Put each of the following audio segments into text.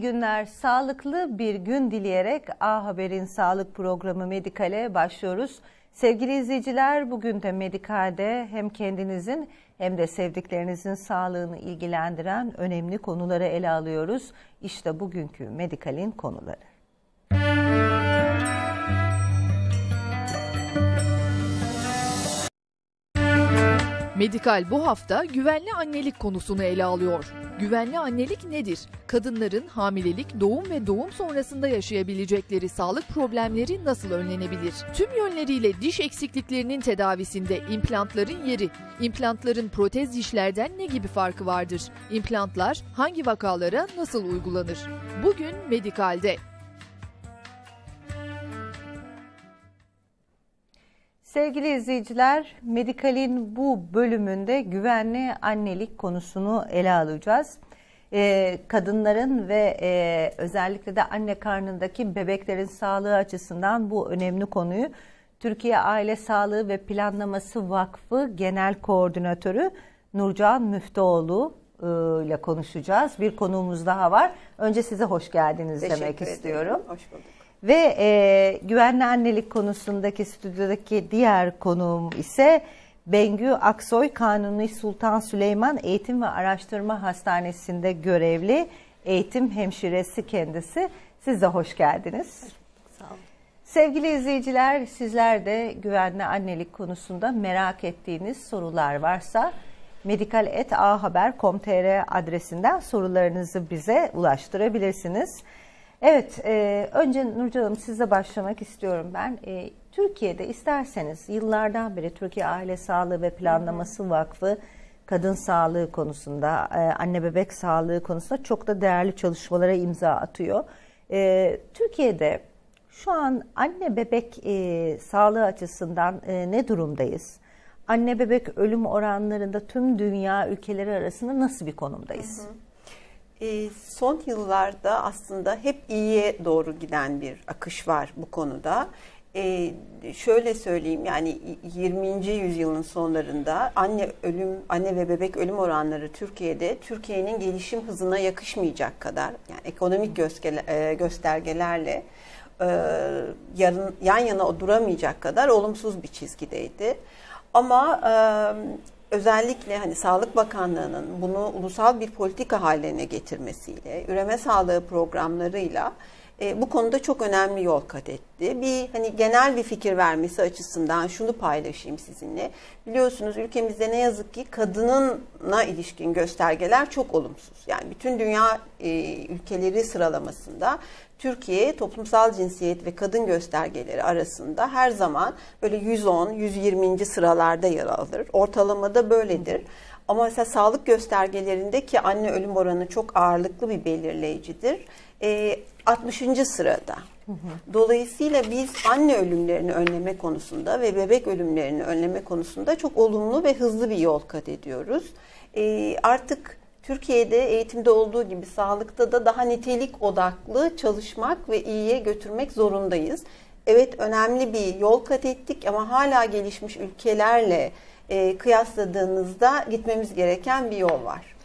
Günler. Sağlıklı bir gün dileyerek A Haber'in sağlık programı Medikal'e başlıyoruz. Sevgili izleyiciler bugün de Medikal'de hem kendinizin hem de sevdiklerinizin sağlığını ilgilendiren önemli konuları ele alıyoruz. İşte bugünkü Medikal'in konuları. Medikal bu hafta güvenli annelik konusunu ele alıyor. Güvenli annelik nedir? Kadınların hamilelik, doğum ve doğum sonrasında yaşayabilecekleri sağlık problemleri nasıl önlenebilir? Tüm yönleriyle diş eksikliklerinin tedavisinde implantların yeri, implantların protez dişlerden ne gibi farkı vardır? İmplantlar hangi vakalara nasıl uygulanır? Bugün Medikal'de Sevgili izleyiciler, Medikal'in bu bölümünde güvenli annelik konusunu ele alacağız. Ee, kadınların ve e, özellikle de anne karnındaki bebeklerin sağlığı açısından bu önemli konuyu Türkiye Aile Sağlığı ve Planlaması Vakfı Genel Koordinatörü Nurcan Müftüoğlu e, ile konuşacağız. Bir konuğumuz daha var. Önce size hoş geldiniz Teşekkür demek ederim. istiyorum. Hoş bulduk. Ve e, güvenli annelik konusundaki stüdyodaki diğer konuğum ise Bengü Aksoy Kanuni Sultan Süleyman Eğitim ve Araştırma Hastanesi'nde görevli eğitim hemşiresi kendisi. Siz de hoş geldiniz. Sağ olun. Sevgili izleyiciler sizler de güvenli annelik konusunda merak ettiğiniz sorular varsa medikal.ahaber.com.tr adresinden sorularınızı bize ulaştırabilirsiniz. Evet, e, önce Nurcan Hanım sizle başlamak istiyorum ben. E, Türkiye'de isterseniz yıllardan beri Türkiye Aile Sağlığı ve Planlaması Vakfı kadın sağlığı konusunda, e, anne bebek sağlığı konusunda çok da değerli çalışmalara imza atıyor. E, Türkiye'de şu an anne bebek e, sağlığı açısından e, ne durumdayız? Anne bebek ölüm oranlarında tüm dünya ülkeleri arasında nasıl bir konumdayız? Ee, son yıllarda aslında hep iyiye doğru giden bir akış var bu konuda. Ee, şöyle söyleyeyim yani 20. yüzyılın sonlarında anne ölüm anne ve bebek ölüm oranları Türkiye'de Türkiye'nin gelişim hızına yakışmayacak kadar yani ekonomik e, göstergelerle e, yarın yan yana duramayacak kadar olumsuz bir çizgideydi. Ama e, özellikle hani Sağlık Bakanlığı'nın bunu ulusal bir politika haline getirmesiyle, üreme sağlığı programlarıyla e, bu konuda çok önemli yol kat etti. Bir hani genel bir fikir vermesi açısından şunu paylaşayım sizinle. Biliyorsunuz ülkemizde ne yazık ki kadınına ilişkin göstergeler çok olumsuz. Yani bütün dünya e, ülkeleri sıralamasında Türkiye toplumsal cinsiyet ve kadın göstergeleri arasında her zaman böyle 110-120. sıralarda yer alır. Ortalamada böyledir. Ama mesela sağlık göstergelerinde ki anne ölüm oranı çok ağırlıklı bir belirleyicidir. E, 60. sırada. Dolayısıyla biz anne ölümlerini önleme konusunda ve bebek ölümlerini önleme konusunda çok olumlu ve hızlı bir yol kat ediyoruz. E, artık Türkiye'de eğitimde olduğu gibi sağlıkta da daha nitelik odaklı çalışmak ve iyiye götürmek zorundayız. Evet önemli bir yol kat ettik ama hala gelişmiş ülkelerle e, kıyasladığınızda gitmemiz gereken bir yol var.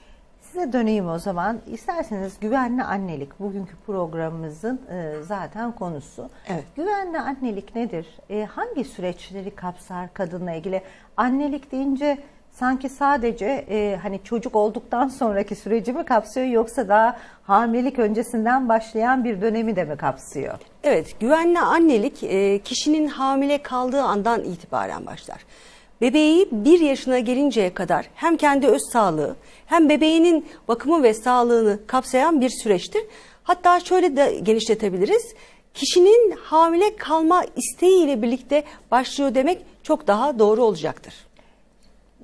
Size döneyim o zaman. İsterseniz güvenli annelik bugünkü programımızın e, zaten konusu. Evet. Güvenli annelik nedir? E, hangi süreçleri kapsar kadınla ilgili? Annelik deyince sanki sadece e, hani çocuk olduktan sonraki süreci mi kapsıyor yoksa daha hamilelik öncesinden başlayan bir dönemi de mi kapsıyor? Evet, güvenli annelik e, kişinin hamile kaldığı andan itibaren başlar. Bebeği bir yaşına gelinceye kadar hem kendi öz sağlığı hem bebeğinin bakımı ve sağlığını kapsayan bir süreçtir. Hatta şöyle de genişletebiliriz. Kişinin hamile kalma isteğiyle birlikte başlıyor demek çok daha doğru olacaktır.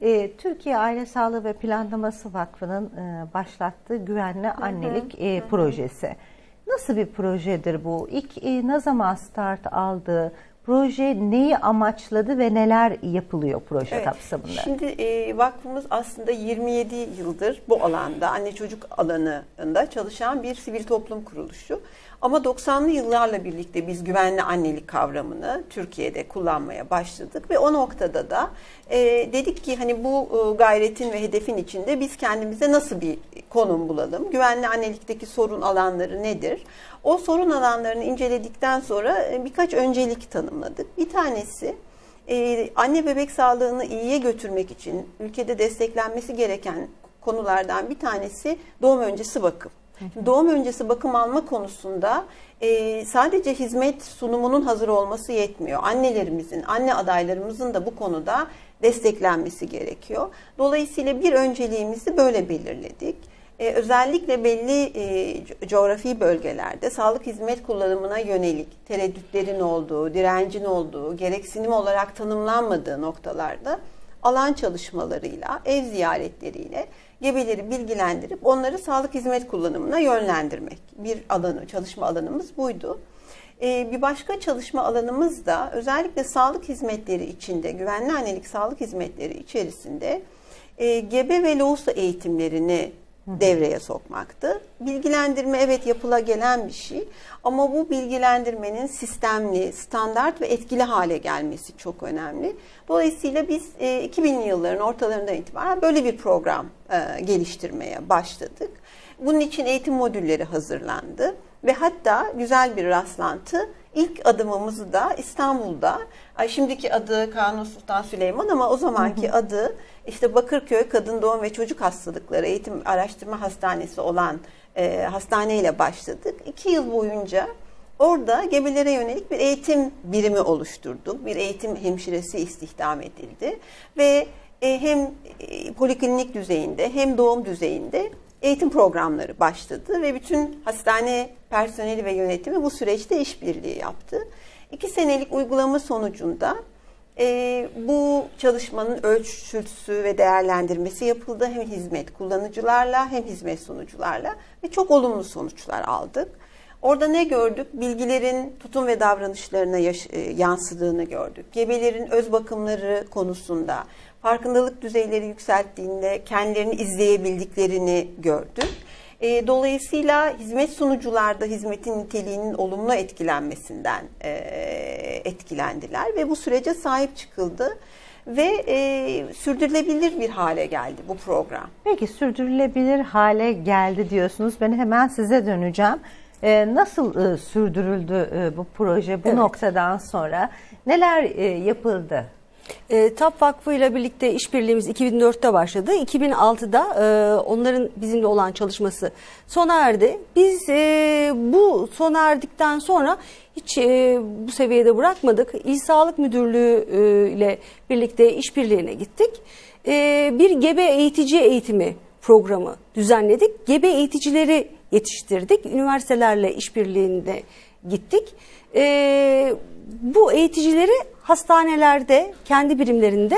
E, Türkiye Aile Sağlığı ve Planlaması Vakfı'nın e, başlattığı güvenli annelik e, projesi. Nasıl bir projedir bu? İlk e, ne zaman start aldı? Proje neyi amaçladı ve neler yapılıyor proje Evet. kapsamında? Şimdi e, vakfımız aslında 27 yıldır bu alanda anne çocuk alanında çalışan bir sivil toplum kuruluşu. Ama 90'lı yıllarla birlikte biz güvenli annelik kavramını Türkiye'de kullanmaya başladık ve o noktada da e, dedik ki hani bu e, gayretin ve hedefin içinde biz kendimize nasıl bir konum bulalım. Güvenli annelikteki sorun alanları nedir? O sorun alanlarını inceledikten sonra e, birkaç öncelik tanımladık. Bir tanesi e, anne bebek sağlığını iyiye götürmek için ülkede desteklenmesi gereken konulardan bir tanesi doğum öncesi bakım. Doğum öncesi bakım alma konusunda e, sadece hizmet sunumunun hazır olması yetmiyor. Annelerimizin, anne adaylarımızın da bu konuda desteklenmesi gerekiyor. Dolayısıyla bir önceliğimizi böyle belirledik. Ee, özellikle belli e, coğrafi bölgelerde sağlık hizmet kullanımına yönelik tereddütlerin olduğu, direncin olduğu, gereksinim olarak tanımlanmadığı noktalarda alan çalışmalarıyla, ev ziyaretleriyle gebeleri bilgilendirip onları sağlık hizmet kullanımına yönlendirmek. Bir alanı, çalışma alanımız buydu. Ee, bir başka çalışma alanımız da özellikle sağlık hizmetleri içinde, güvenli annelik sağlık hizmetleri içerisinde e, gebe ve loğusa eğitimlerini devreye sokmaktı. Bilgilendirme evet yapıla gelen bir şey ama bu bilgilendirmenin sistemli, standart ve etkili hale gelmesi çok önemli. Dolayısıyla biz e, 2000'li yılların ortalarından itibaren böyle bir program e, geliştirmeye başladık. Bunun için eğitim modülleri hazırlandı ve hatta güzel bir rastlantı ilk adımımızı da İstanbul'da, ay şimdiki adı Kanuni Sultan Süleyman ama o zamanki adı işte Bakırköy Kadın Doğum ve Çocuk Hastalıkları Eğitim Araştırma Hastanesi olan e, hastaneyle başladık. İki yıl boyunca orada gebelere yönelik bir eğitim birimi oluşturduk. Bir eğitim hemşiresi istihdam edildi ve e, hem e, poliklinik düzeyinde hem doğum düzeyinde eğitim programları başladı ve bütün hastane personeli ve yönetimi bu süreçte işbirliği yaptı. İki senelik uygulama sonucunda e, bu çalışmanın ölçüsü ve değerlendirmesi yapıldı. Hem hizmet kullanıcılarla hem hizmet sunucularla ve çok olumlu sonuçlar aldık. Orada ne gördük? Bilgilerin tutum ve davranışlarına e, yansıdığını gördük. Gebelerin öz bakımları konusunda farkındalık düzeyleri yükselttiğinde kendilerini izleyebildiklerini gördük. E, dolayısıyla hizmet sunucularda hizmetin niteliğinin olumlu etkilenmesinden e, etkilendiler ve bu sürece sahip çıkıldı ve e, sürdürülebilir bir hale geldi bu program. Peki sürdürülebilir hale geldi diyorsunuz. Ben hemen size döneceğim. Ee, nasıl e, sürdürüldü e, bu proje bu Evet. noktadan sonra? Neler e, yapıldı? E, TAP Vakfı ile birlikte işbirliğimiz 2004'te başladı. 2006'da e, onların bizimle olan çalışması sona erdi. Biz e, bu sona erdikten sonra hiç e, bu seviyede bırakmadık. İl Sağlık Müdürlüğü e, ile birlikte işbirliğine gittik. E, bir gebe eğitici eğitimi programı düzenledik. Gebe eğiticileri yetiştirdik. Üniversitelerle işbirliğinde gittik. E, bu eğiticileri hastanelerde, kendi birimlerinde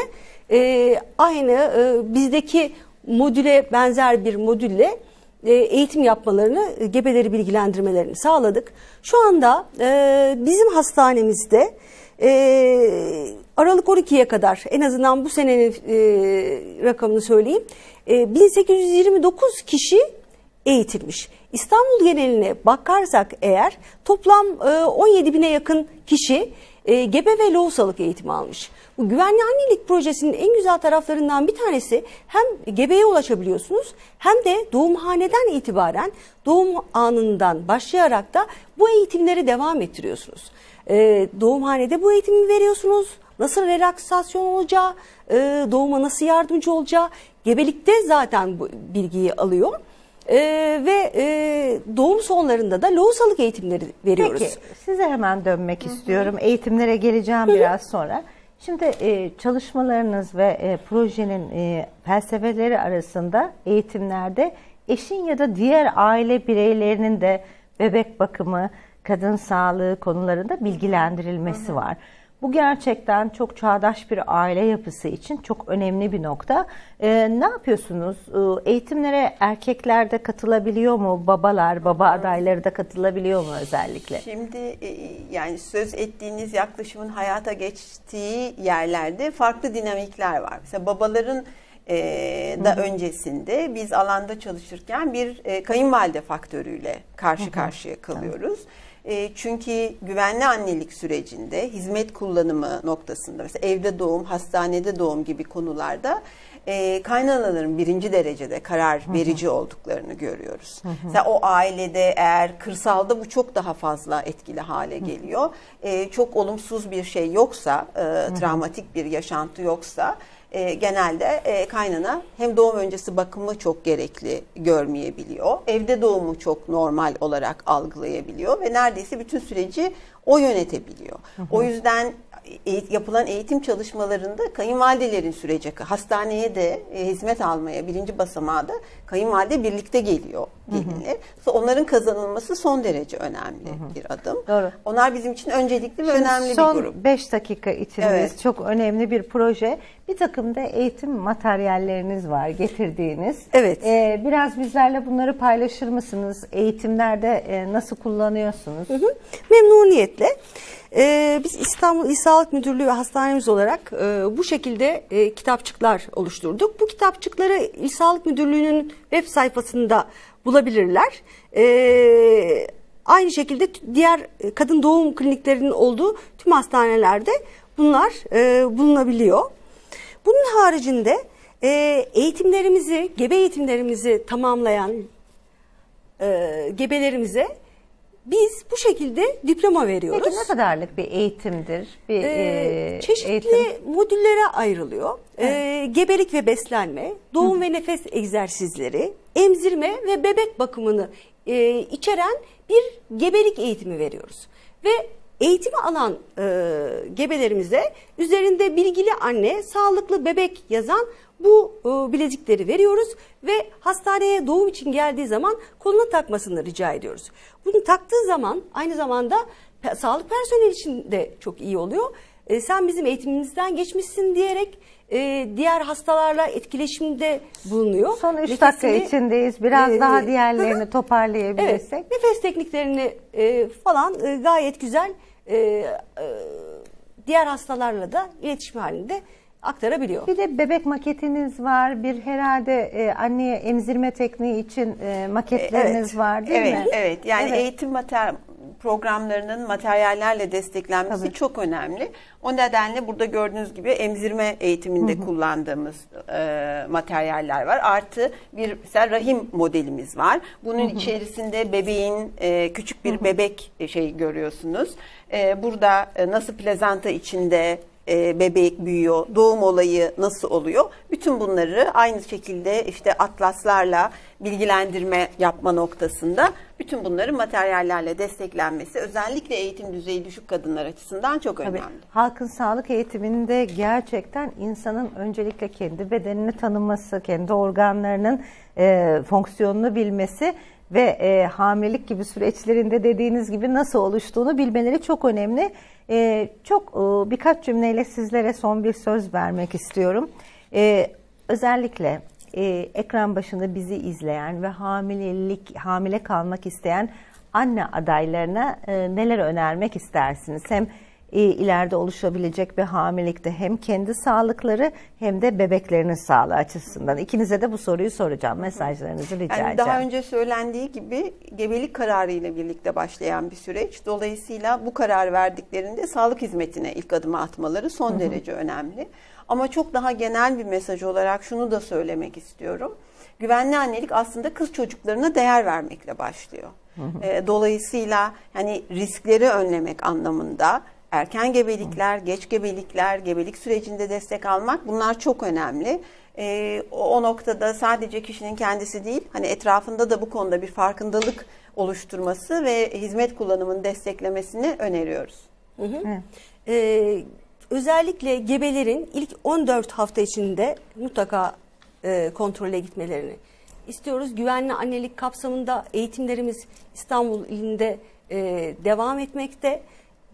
e, aynı e, bizdeki modüle benzer bir modülle e, eğitim yapmalarını, e, gebeleri bilgilendirmelerini sağladık. Şu anda e, bizim hastanemizde e, Aralık 12'ye kadar en azından bu senenin e, rakamını söyleyeyim. E, 1829 kişi eğitilmiş. İstanbul geneline bakarsak eğer toplam e, 17 bine yakın kişi e, gebe ve lohusalık eğitimi almış. Bu güvenli annelik projesinin en güzel taraflarından bir tanesi hem gebeye ulaşabiliyorsunuz hem de doğumhaneden itibaren doğum anından başlayarak da bu eğitimleri devam ettiriyorsunuz. E, doğumhanede bu eğitimi veriyorsunuz. Nasıl relaksasyon olacağı, e, doğuma nasıl yardımcı olacağı, gebelikte zaten bu bilgiyi alıyor. Ee, ve e, doğum sonlarında da lohusalık eğitimleri veriyoruz. Peki size hemen dönmek istiyorum. Eğitimlere geleceğim biraz sonra. Şimdi e, çalışmalarınız ve e, projenin e, felsefeleri arasında eğitimlerde eşin ya da diğer aile bireylerinin de bebek bakımı, kadın sağlığı konularında bilgilendirilmesi var. Bu gerçekten çok çağdaş bir aile yapısı için çok önemli bir nokta. Ee, ne yapıyorsunuz? Ee, eğitimlere erkekler de katılabiliyor mu? Babalar, baba adayları da katılabiliyor mu özellikle? Şimdi e, yani söz ettiğiniz yaklaşımın hayata geçtiği yerlerde farklı dinamikler var. Mesela babaların e, da öncesinde biz alanda çalışırken bir e, kayınvalide faktörüyle karşı karşıya kalıyoruz. E, çünkü güvenli annelik sürecinde hizmet kullanımı noktasında mesela evde doğum, hastanede doğum gibi konularda e, kaynanaların birinci derecede karar verici olduklarını görüyoruz. Mesela o ailede eğer kırsalda bu çok daha fazla etkili hale geliyor. E, çok olumsuz bir şey yoksa, e, travmatik bir yaşantı yoksa e, genelde e, kaynana hem doğum öncesi bakımı çok gerekli görmeyebiliyor. Evde doğumu çok normal olarak algılayabiliyor ve neredeyse bütün süreci o yönetebiliyor. O yüzden yapılan eğitim çalışmalarında kayınvalidelerin sürece hastaneye de e, hizmet almaya birinci basamağa da kayınvalide birlikte geliyor gelinler. Onların kazanılması son derece önemli bir adım. Doğru. Onlar bizim için öncelikli ve Şimdi önemli son bir grup. 5 dakika içindeyiz. Evet. Çok önemli bir proje. Bir takım da eğitim materyalleriniz var getirdiğiniz. Evet. Ee, biraz bizlerle bunları paylaşır mısınız? Eğitimlerde e, nasıl kullanıyorsunuz? Hı hı. Memnuniyetle. Ee, biz İstanbul İl Sağlık Müdürlüğü ve hastanemiz olarak e, bu şekilde e, kitapçıklar oluşturduk. Bu kitapçıkları İl Sağlık Müdürlüğü'nün web sayfasında bulabilirler. Ee, aynı şekilde diğer e, kadın doğum kliniklerinin olduğu tüm hastanelerde bunlar e, bulunabiliyor. Bunun haricinde e, eğitimlerimizi, gebe eğitimlerimizi tamamlayan e, gebelerimize biz bu şekilde diploma veriyoruz. Peki ne kadarlık bir eğitimdir? Bir Ee, e, çeşitli eğitim? modüllere ayrılıyor. Ee, gebelik ve beslenme, doğum ve nefes egzersizleri, emzirme ve bebek bakımını e, içeren bir gebelik eğitimi veriyoruz. Ve eğitimi alan e, gebelerimize üzerinde bilgili anne, sağlıklı bebek yazan bu e, bilezikleri veriyoruz ve hastaneye doğum için geldiği zaman koluna takmasını rica ediyoruz. Bunu taktığı zaman aynı zamanda pe- sağlık personeli için de çok iyi oluyor. E, sen bizim eğitimimizden geçmişsin diyerek e, diğer hastalarla etkileşimde bulunuyor. Son 3 Nefesini- dakika içindeyiz. Biraz e, daha diğerlerini toparlayabilirsek. Evet, nefes tekniklerini e, falan e, gayet güzel e, e, diğer hastalarla da iletişim halinde aktarabiliyor. Bir de bebek maketiniz var. Bir herhalde e, anneye emzirme tekniği için e, maketleriniz var değil evet, mi? Evet. Yani Evet. eğitim mater programlarının materyallerle desteklenmesi Tabii. çok önemli. O nedenle burada gördüğünüz gibi emzirme eğitiminde kullandığımız e, materyaller var. Artı bir mesela rahim modelimiz var. Bunun içerisinde bebeğin e, küçük bir bebek şey görüyorsunuz. E, burada e, nasıl plazanta içinde e, bebek büyüyor, doğum olayı nasıl oluyor? Bütün bunları aynı şekilde işte atlaslarla bilgilendirme yapma noktasında bütün bunları materyallerle desteklenmesi özellikle eğitim düzeyi düşük kadınlar açısından çok Tabii. önemli. Halkın sağlık eğitiminde gerçekten insanın öncelikle kendi bedenini tanıması, kendi organlarının e, fonksiyonunu bilmesi ve e, hamilelik gibi süreçlerinde dediğiniz gibi nasıl oluştuğunu bilmeleri çok önemli. E, çok e, birkaç cümleyle sizlere son bir söz vermek istiyorum. E, özellikle e, ekran başında bizi izleyen ve hamilelik hamile kalmak isteyen anne adaylarına e, neler önermek istersiniz? Hem ileride oluşabilecek bir hamilelikte hem kendi sağlıkları hem de bebeklerinin sağlığı açısından. İkinize de bu soruyu soracağım. Mesajlarınızı rica Yani edeceğim. daha önce söylendiği gibi gebelik kararı ile birlikte başlayan bir süreç. Dolayısıyla bu karar verdiklerinde sağlık hizmetine ilk adımı atmaları son derece önemli. Ama çok daha genel bir mesaj olarak şunu da söylemek istiyorum. Güvenli annelik aslında kız çocuklarına değer vermekle başlıyor. Ee, dolayısıyla hani riskleri önlemek anlamında erken gebelikler, geç gebelikler, gebelik sürecinde destek almak bunlar çok önemli. Ee, o, o noktada sadece kişinin kendisi değil, hani etrafında da bu konuda bir farkındalık oluşturması ve hizmet kullanımını desteklemesini öneriyoruz. Ee, özellikle gebelerin ilk 14 hafta içinde mutlaka e, kontrole gitmelerini istiyoruz. Güvenli annelik kapsamında eğitimlerimiz İstanbul ilinde e, devam etmekte.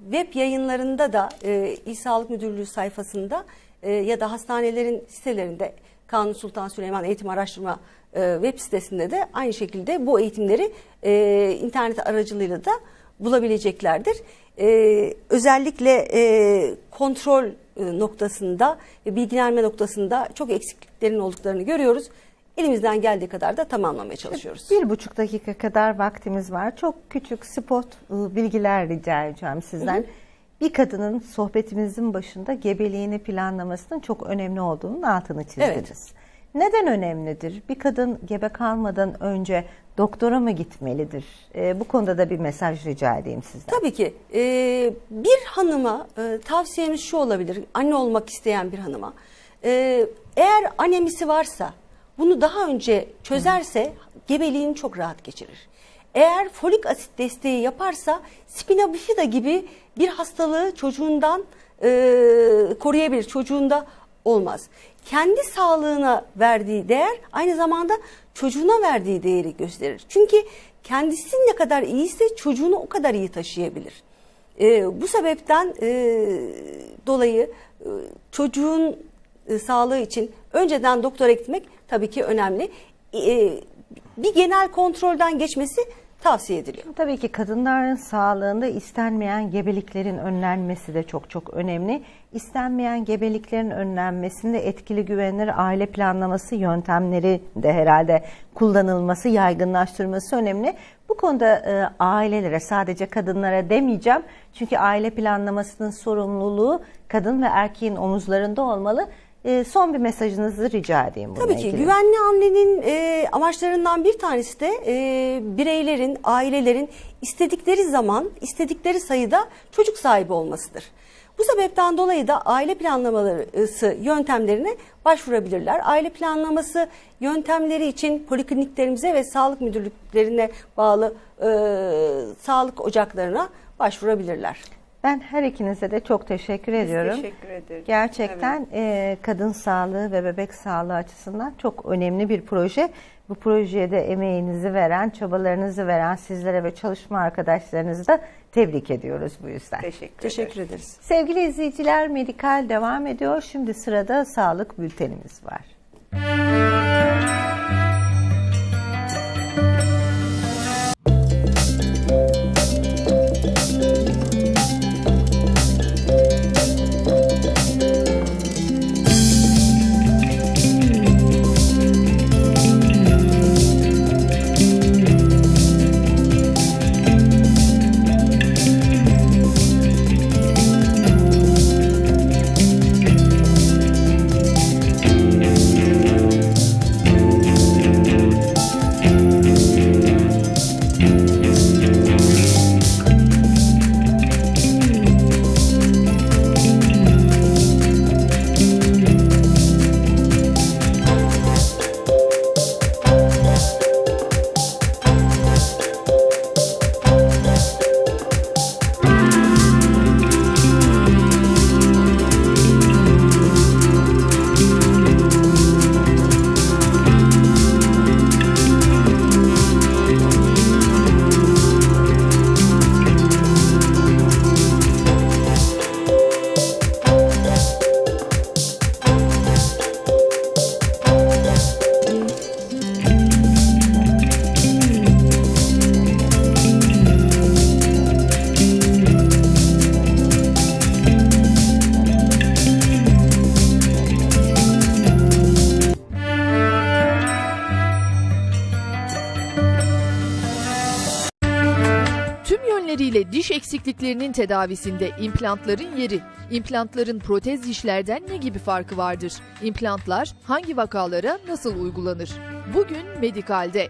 Web yayınlarında da e, İl Sağlık Müdürlüğü sayfasında e, ya da hastanelerin sitelerinde Kanuni Sultan Süleyman Eğitim Araştırma e, web sitesinde de aynı şekilde bu eğitimleri e, internet aracılığıyla da bulabileceklerdir. Ee, özellikle e, kontrol e, noktasında ve bilgilenme noktasında çok eksikliklerin olduklarını görüyoruz. Elimizden geldiği kadar da tamamlamaya çalışıyoruz. Bir buçuk dakika kadar vaktimiz var. Çok küçük spot ıı, bilgiler rica edeceğim sizden. Bir kadının sohbetimizin başında gebeliğini planlamasının çok önemli olduğunun altını çizdiniz. Evet. Neden önemlidir? Bir kadın gebe kalmadan önce doktora mı gitmelidir? E, bu konuda da bir mesaj rica edeyim sizden. Tabii ki. Ee, bir hanıma e, tavsiyemiz şu olabilir. Anne olmak isteyen bir hanıma. Ee, eğer anemisi varsa bunu daha önce çözerse gebeliğini çok rahat geçirir. Eğer folik asit desteği yaparsa spina bifida gibi bir hastalığı çocuğundan e, koruyabilir. Çocuğunda olmaz. Kendi sağlığına verdiği değer aynı zamanda çocuğuna verdiği değeri gösterir. Çünkü kendisi ne kadar iyiyse çocuğunu o kadar iyi taşıyabilir. E, bu sebepten e, dolayı e, çocuğun e, sağlığı için önceden doktora gitmek tabii ki önemli. E, bir genel kontrolden geçmesi tavsiye ediliyor. Tabii ki kadınların sağlığında istenmeyen gebeliklerin önlenmesi de çok çok önemli. İstenmeyen gebeliklerin önlenmesinde etkili güvenilir aile planlaması yöntemleri de herhalde kullanılması, yaygınlaştırılması önemli. Bu konuda e, ailelere sadece kadınlara demeyeceğim. Çünkü aile planlamasının sorumluluğu kadın ve erkeğin omuzlarında olmalı. E, son bir mesajınızı rica edeyim Tabii ki ilgili. güvenli hamlenin e, amaçlarından bir tanesi de e, bireylerin, ailelerin istedikleri zaman, istedikleri sayıda çocuk sahibi olmasıdır. Bu sebepten dolayı da aile planlaması yöntemlerine başvurabilirler. Aile planlaması yöntemleri için polikliniklerimize ve sağlık müdürlüklerine bağlı e, sağlık ocaklarına başvurabilirler. Ben her ikinize de çok teşekkür ediyorum. teşekkür ederiz. Gerçekten e, kadın sağlığı ve bebek sağlığı açısından çok önemli bir proje. Bu projeye de emeğinizi veren, çabalarınızı veren sizlere ve çalışma arkadaşlarınızı da tebrik ediyoruz bu yüzden. Teşekkür. Teşekkür ederiz. Sevgili izleyiciler, Medikal devam ediyor. Şimdi sırada sağlık bültenimiz var. Tüm diş eksikliklerinin tedavisinde implantların yeri. İmplantların protez dişlerden ne gibi farkı vardır? İmplantlar hangi vakalara nasıl uygulanır? Bugün Medikal'de